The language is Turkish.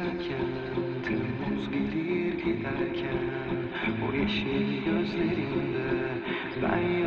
giderken Temmuz gelir giderken O yeşil gözlerinde Ben